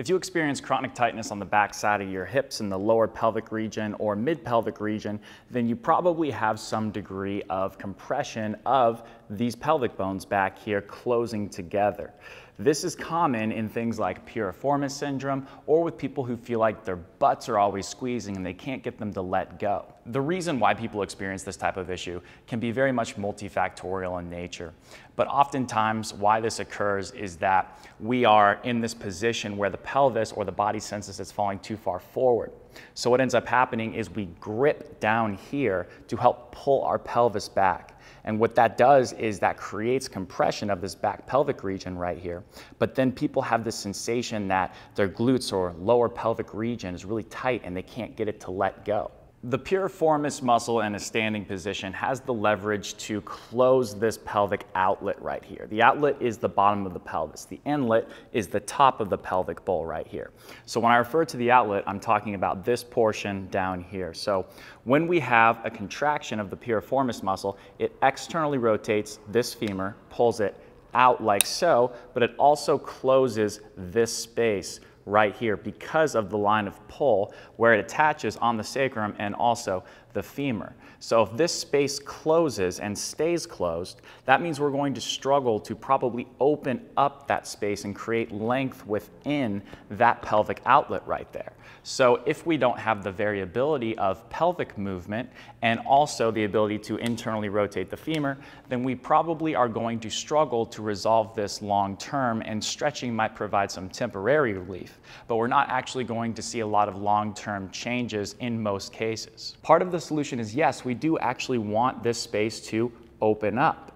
If you experience chronic tightness on the back side of your hips in the lower pelvic region or mid pelvic region, then you probably have some degree of compression of these pelvic bones back here closing together. This is common in things like piriformis syndrome or with people who feel like their butts are always squeezing and they can't get them to let go. The reason why people experience this type of issue can be very much multifactorial in nature. But oftentimes why this occurs is that we are in this position where the pelvis or the body senses it's falling too far forward. So what ends up happening is we grip down here to help pull our pelvis back. And what that does is that creates compression of this back pelvic region right here. But then people have this sensation that their glutes or lower pelvic region is really tight and they can't get it to let go. The piriformis muscle in a standing position has the leverage to close this pelvic outlet right here. The outlet is the bottom of the pelvis. The inlet is the top of the pelvic bowl right here. So when I refer to the outlet, I'm talking about this portion down here. So when we have a contraction of the piriformis muscle, it externally rotates this femur, pulls it out like so, but it also closes this space right here because of the line of pull where it attaches on the sacrum and also the femur. So if this space closes and stays closed, that means we're going to struggle to probably open up that space and create length within that pelvic outlet right there. So if we don't have the variability of pelvic movement and also the ability to internally rotate the femur, then we probably are going to struggle to resolve this long term and stretching might provide some temporary relief, but we're not actually going to see a lot of long-term changes in most cases. Part of the solution is yes, we do actually want this space to open up.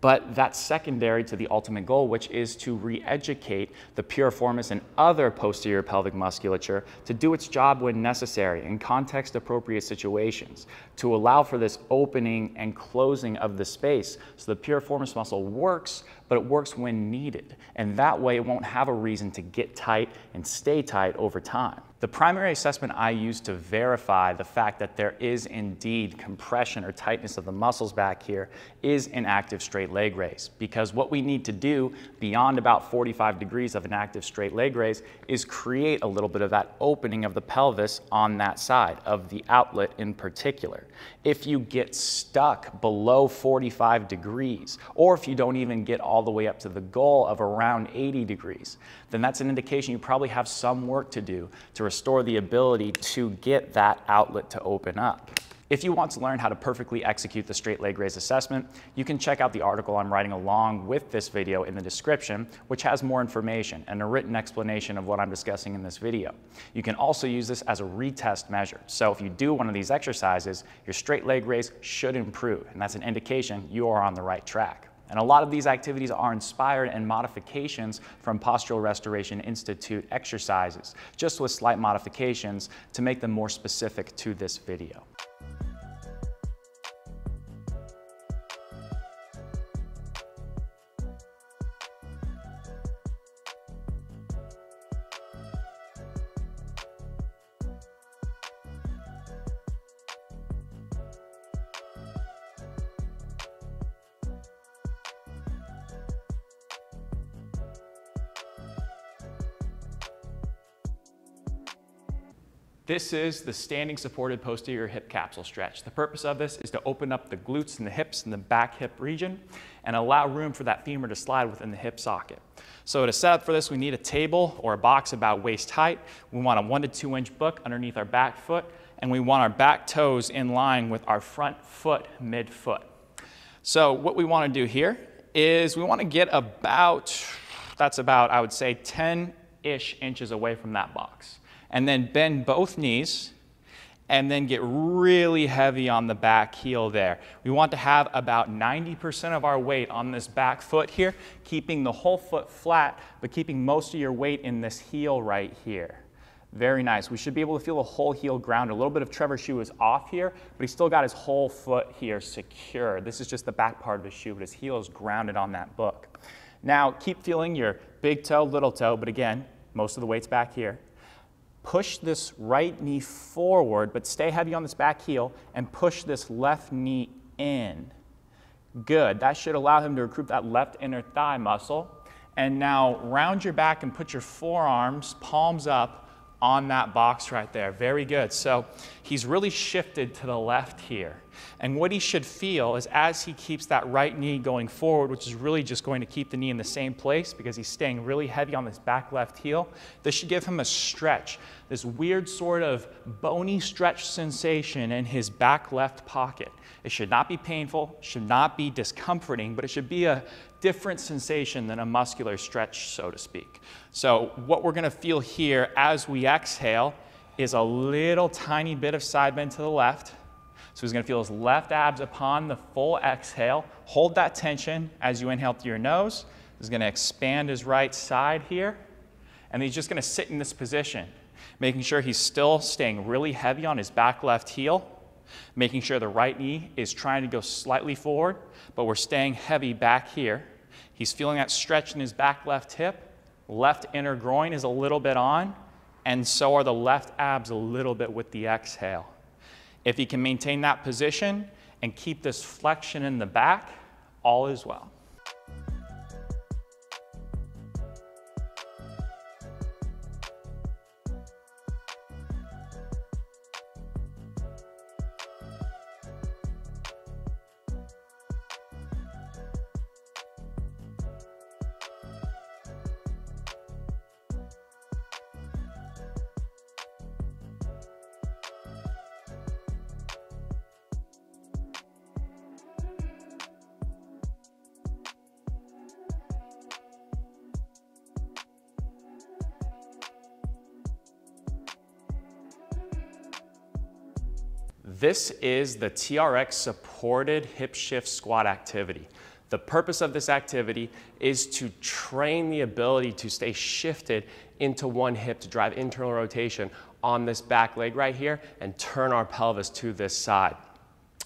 But that's secondary to the ultimate goal, which is to re-educate the piriformis and other posterior pelvic musculature to do its job when necessary in context-appropriate situations, to allow for this opening and closing of the space so the piriformis muscle works, but it works when needed. And that way it won't have a reason to get tight and stay tight over time. The primary assessment I use to verify the fact that there is indeed compression or tightness of the muscles back here is an active straight leg raise. Because what we need to do beyond about 45 degrees of an active straight leg raise is create a little bit of that opening of the pelvis on that side, of the outlet in particular. If you get stuck below 45 degrees, or if you don't even get all the way up to the goal of around 80 degrees, then that's an indication you probably have some work to do to restore the ability to get that outlet to open up. If you want to learn how to perfectly execute the straight leg raise assessment, you can check out the article I'm writing along with this video in the description, which has more information and a written explanation of what I'm discussing in this video. You can also use this as a retest measure. So if you do one of these exercises, your straight leg raise should improve, and that's an indication you are on the right track. And a lot of these activities are inspired and modifications from Postural Restoration Institute exercises, just with slight modifications to make them more specific to this video. This is the standing supported posterior hip capsule stretch. The purpose of this is to open up the glutes and the hips and the back hip region and allow room for that femur to slide within the hip socket. So to set up for this, we need a table or a box about waist height. We want a one to two inch book underneath our back foot and we want our back toes in line with our front foot mid-foot. So what we want to do here is we want to get about, that's about, I would say, 10-ish inches away from that box and then bend both knees and then get really heavy on the back heel there. We want to have about 90% of our weight on this back foot here, keeping the whole foot flat, but keeping most of your weight in this heel right here. Very nice. We should be able to feel the whole heel grounded. A little bit of Trevor's shoe is off here, but he's still got his whole foot here secure. This is just the back part of his shoe, but his heel is grounded on that book. Now, keep feeling your big toe, little toe, but again, most of the weight's back here. Push this right knee forward, but stay heavy on this back heel and push this left knee in. Good. That should allow him to recruit that left inner thigh muscle. And now round your back and put your forearms, palms up, on that box right there. Very good. So he's really shifted to the left here. And what he should feel is as he keeps that right knee going forward, which is really just going to keep the knee in the same place because he's staying really heavy on this back left heel, this should give him a stretch, this weird sort of bony stretch sensation in his back left pocket. It should not be painful, should not be discomforting, but it should be a different sensation than a muscular stretch, so to speak. So what we're gonna feel here as we exhale is a little tiny bit of side bend to the left. So he's gonna feel his left abs upon the full exhale. Hold that tension as you inhale through your nose. He's gonna expand his right side here. And he's just gonna sit in this position, making sure he's still staying really heavy on his back left heel making sure the right knee is trying to go slightly forward, but we're staying heavy back here. He's feeling that stretch in his back left hip. Left inner groin is a little bit on, and so are the left abs a little bit with the exhale. If he can maintain that position and keep this flexion in the back, all is well. This is the TRX supported hip shift squat activity. The purpose of this activity is to train the ability to stay shifted into one hip to drive internal rotation on this back leg right here and turn our pelvis to this side.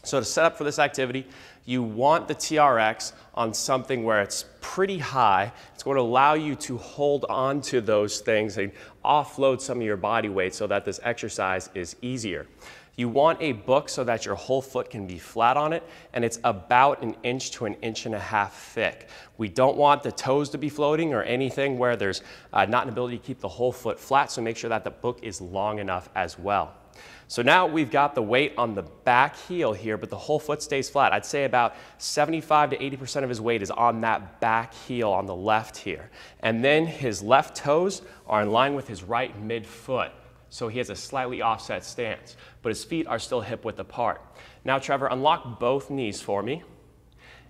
So to set up for this activity, you want the TRX on something where it's pretty high. It's going to allow you to hold on to those things and offload some of your body weight so that this exercise is easier. You want a book so that your whole foot can be flat on it, and it's about an inch to an inch and a half thick. We don't want the toes to be floating or anything where there's uh, not an ability to keep the whole foot flat, so make sure that the book is long enough as well. So now we've got the weight on the back heel here, but the whole foot stays flat. I'd say about 75 to 80% of his weight is on that back heel on the left here. And then his left toes are in line with his right midfoot. So he has a slightly offset stance, but his feet are still hip width apart. Now, Trevor, unlock both knees for me.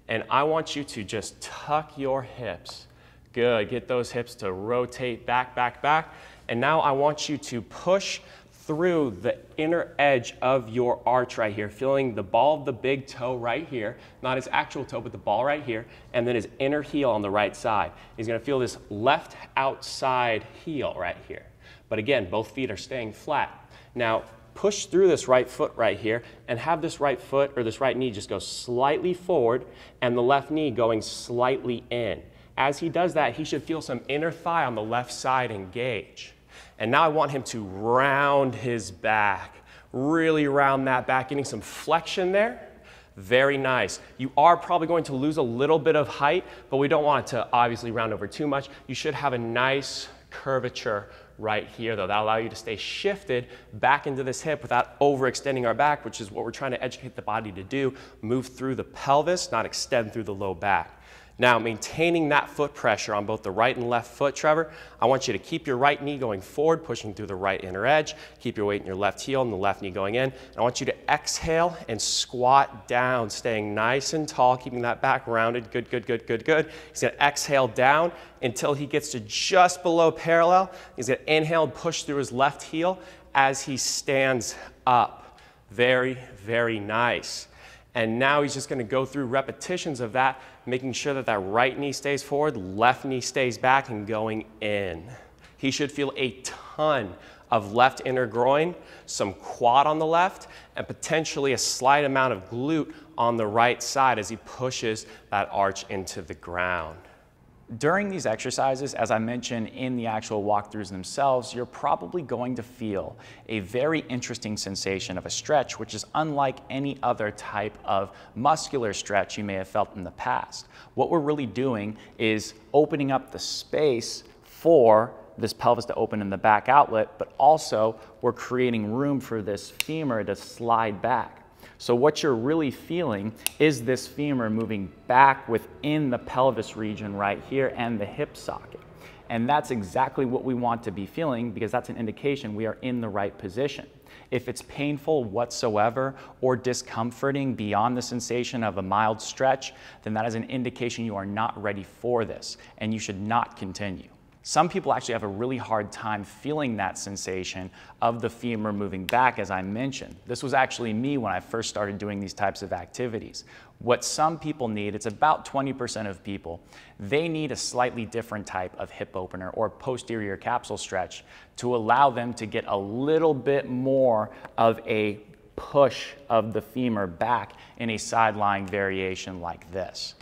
And I want you to just tuck your hips. Good, get those hips to rotate back, back, back. And now I want you to push through the inner edge of your arch right here, feeling the ball of the big toe right here, not his actual toe, but the ball right here, and then his inner heel on the right side. He's gonna feel this left outside heel right here. But again, both feet are staying flat. Now, push through this right foot right here and have this right foot or this right knee just go slightly forward and the left knee going slightly in. As he does that, he should feel some inner thigh on the left side engage. And now I want him to round his back, really round that back, getting some flexion there. Very nice. You are probably going to lose a little bit of height, but we don't want it to obviously round over too much. You should have a nice curvature right here though. That'll allow you to stay shifted back into this hip without overextending our back, which is what we're trying to educate the body to do. Move through the pelvis, not extend through the low back. Now, maintaining that foot pressure on both the right and left foot, Trevor, I want you to keep your right knee going forward, pushing through the right inner edge. Keep your weight in your left heel and the left knee going in. And I want you to exhale and squat down, staying nice and tall, keeping that back rounded. Good, good, good, good, good. He's to exhale down until he gets to just below parallel. He's to inhale and push through his left heel as he stands up. Very, very nice. And now he's just going to go through repetitions of that making sure that that right knee stays forward, left knee stays back and going in. He should feel a ton of left inner groin, some quad on the left, and potentially a slight amount of glute on the right side as he pushes that arch into the ground. During these exercises, as I mentioned in the actual walkthroughs themselves, you're probably going to feel a very interesting sensation of a stretch, which is unlike any other type of muscular stretch you may have felt in the past. What we're really doing is opening up the space for this pelvis to open in the back outlet, but also we're creating room for this femur to slide back. So what you're really feeling is this femur moving back within the pelvis region right here and the hip socket. And that's exactly what we want to be feeling because that's an indication we are in the right position. If it's painful whatsoever or discomforting beyond the sensation of a mild stretch, then that is an indication you are not ready for this and you should not continue. Some people actually have a really hard time feeling that sensation of the femur moving back, as I mentioned. This was actually me when I first started doing these types of activities. What some people need, it's about 20% of people, they need a slightly different type of hip opener or posterior capsule stretch to allow them to get a little bit more of a push of the femur back in a side-lying variation like this.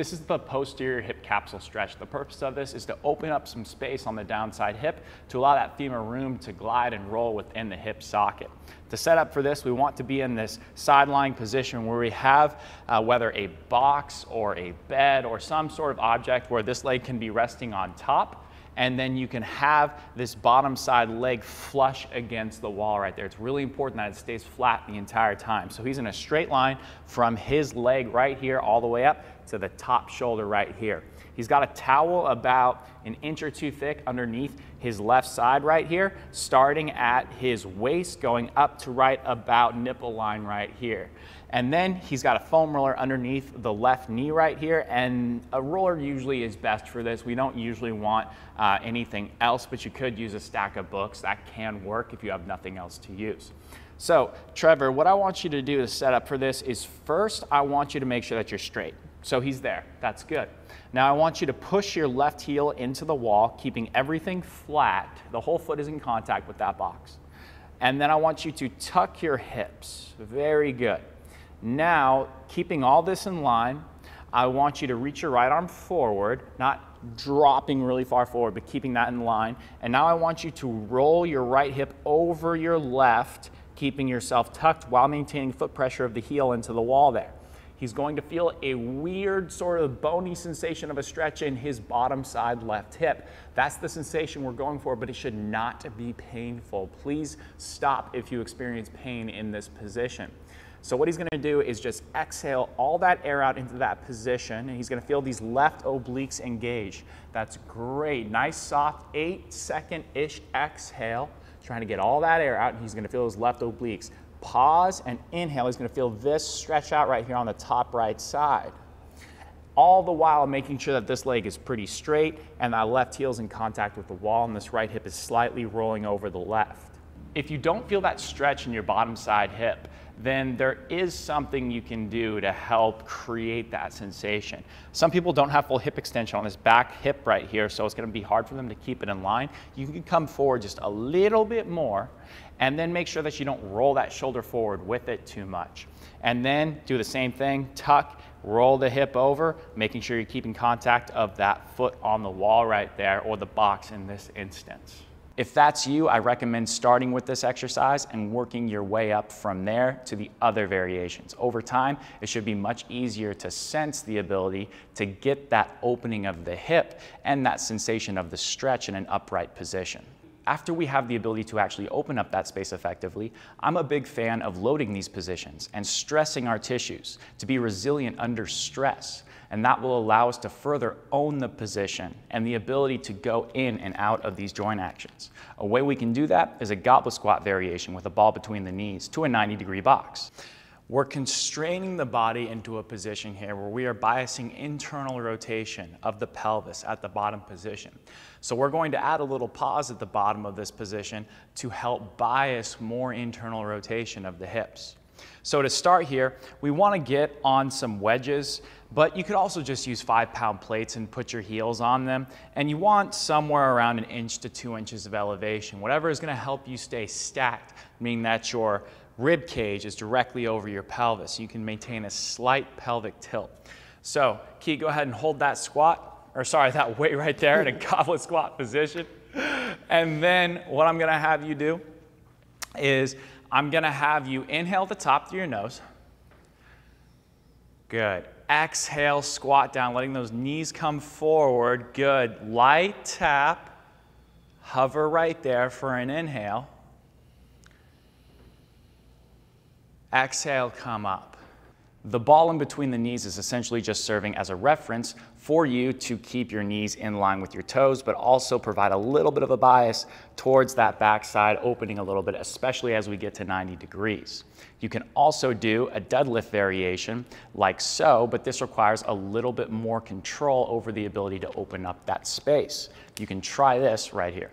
This is the posterior hip capsule stretch. The purpose of this is to open up some space on the downside hip to allow that femur room to glide and roll within the hip socket. To set up for this, we want to be in this side lying position where we have uh, whether a box or a bed or some sort of object where this leg can be resting on top and then you can have this bottom side leg flush against the wall right there. It's really important that it stays flat the entire time. So he's in a straight line from his leg right here all the way up to the top shoulder right here. He's got a towel about an inch or two thick underneath his left side right here, starting at his waist, going up to right about nipple line right here. And then he's got a foam roller underneath the left knee right here. And a roller usually is best for this. We don't usually want uh, anything else, but you could use a stack of books. That can work if you have nothing else to use. So Trevor, what I want you to do to set up for this is first, I want you to make sure that you're straight. So he's there. That's good. Now I want you to push your left heel into the wall, keeping everything flat. The whole foot is in contact with that box. And then I want you to tuck your hips. Very good. Now, keeping all this in line, I want you to reach your right arm forward, not dropping really far forward, but keeping that in line. And now I want you to roll your right hip over your left, keeping yourself tucked while maintaining foot pressure of the heel into the wall there. He's going to feel a weird sort of bony sensation of a stretch in his bottom side left hip. That's the sensation we're going for, but it should not be painful. Please stop if you experience pain in this position. So what he's gonna do is just exhale all that air out into that position, and he's gonna feel these left obliques engage. That's great. Nice, soft, eight second-ish exhale, trying to get all that air out, and he's gonna feel those left obliques. Pause and inhale. He's going to feel this stretch out right here on the top right side. All the while making sure that this leg is pretty straight and that left heel is in contact with the wall and this right hip is slightly rolling over the left. If you don't feel that stretch in your bottom side hip, then there is something you can do to help create that sensation. Some people don't have full hip extension on this back hip right here, so it's gonna be hard for them to keep it in line. You can come forward just a little bit more and then make sure that you don't roll that shoulder forward with it too much. And then do the same thing, tuck, roll the hip over, making sure you're keeping contact of that foot on the wall right there or the box in this instance. If that's you, I recommend starting with this exercise and working your way up from there to the other variations. Over time, it should be much easier to sense the ability to get that opening of the hip and that sensation of the stretch in an upright position after we have the ability to actually open up that space effectively, I'm a big fan of loading these positions and stressing our tissues to be resilient under stress. And that will allow us to further own the position and the ability to go in and out of these joint actions. A way we can do that is a goblet squat variation with a ball between the knees to a 90 degree box. We're constraining the body into a position here where we are biasing internal rotation of the pelvis at the bottom position. So we're going to add a little pause at the bottom of this position to help bias more internal rotation of the hips. So to start here, we want to get on some wedges, but you could also just use five pound plates and put your heels on them. And you want somewhere around an inch to two inches of elevation, whatever is going to help you stay stacked, meaning that your rib cage is directly over your pelvis. You can maintain a slight pelvic tilt. So Key, go ahead and hold that squat, or sorry, that weight right there in a goblet squat position. And then what I'm gonna have you do is I'm gonna have you inhale the top through your nose. Good. Exhale, squat down, letting those knees come forward. Good. Light tap. Hover right there for an inhale. Exhale, come up. The ball in between the knees is essentially just serving as a reference for you to keep your knees in line with your toes, but also provide a little bit of a bias towards that backside, opening a little bit, especially as we get to 90 degrees. You can also do a deadlift variation like so, but this requires a little bit more control over the ability to open up that space. You can try this right here.